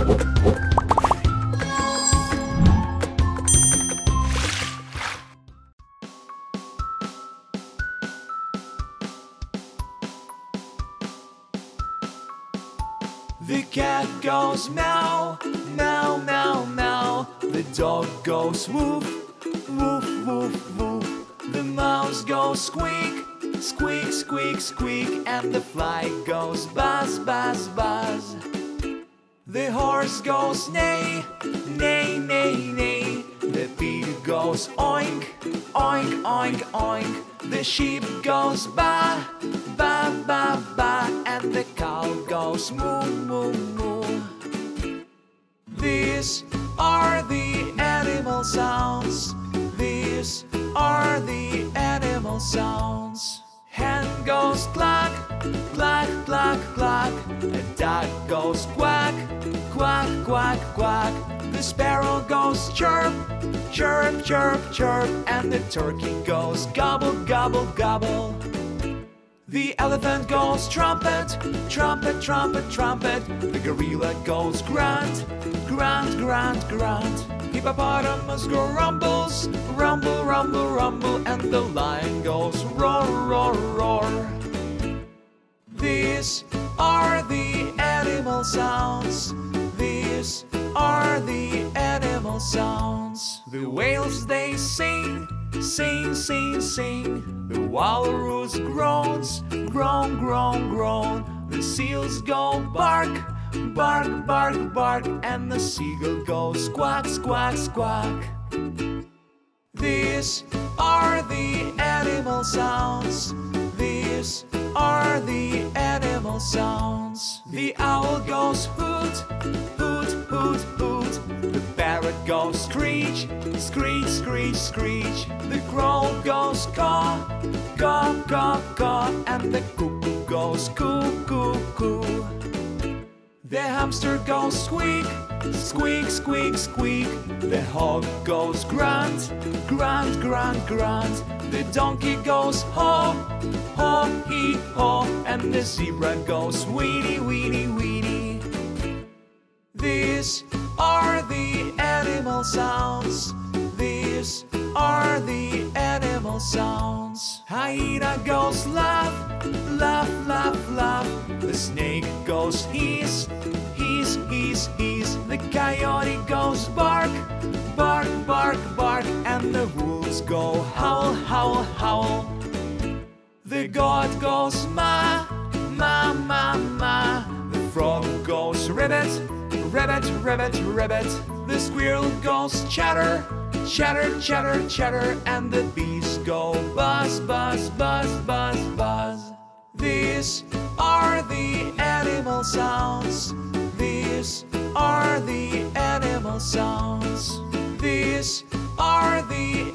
The cat goes meow, meow, meow, meow. The dog goes woof, woof, woof, woof. The mouse goes squeak, squeak, squeak, squeak. And the fly goes buzz, buzz, buzz. The horse goes neigh, neigh, neigh, neigh. The pig goes oink, oink, oink, oink. The sheep goes ba, ba, ba, ba. And the cow goes moo, moo, moo. These are the animal sounds. These are the animal sounds. Goes quack, quack, quack, quack. The sparrow goes chirp, chirp, chirp, chirp. And the turkey goes gobble, gobble, gobble. The elephant goes trumpet, trumpet, trumpet, trumpet. The gorilla goes grunt, grunt, grunt, grunt. Hippopotamus go rumbles, rumble, rumble, rumble. And the lion goes roar, roar, roar. The animal sounds. These are the animal sounds. The whales they sing, sing, sing, sing. The walrus groans, groan, groan, groan. The seals go bark, bark, bark, bark. And the seagull goes squawk, squawk, squawk. These are the animal sounds. These are the animal sounds. The owl goes hoot, hoot, hoot, hoot. The parrot goes screech, screech, screech, screech. The crow goes caw, caw, caw, caw. And the cuckoo goes coo, coo, coo. The hamster goes squeak, squeak, squeak, squeak. The hog goes grunt, grunt, grunt, grunt. The donkey goes haw, haw, hee, haw. And the zebra goes weedy, weedy, weedy. These are the animal sounds. These are the animal sounds. Hyena goes laugh, goes bark, bark, bark, bark. And the wolves go howl, howl, howl. The goat goes ma, ma, ma, ma. The frog goes ribbit, ribbit, ribbit, ribbit. The squirrel goes chatter, chatter, chatter, chatter. And the bees go buzz, buzz, buzz, buzz, buzz. These are the animal sounds. These sounds. These are the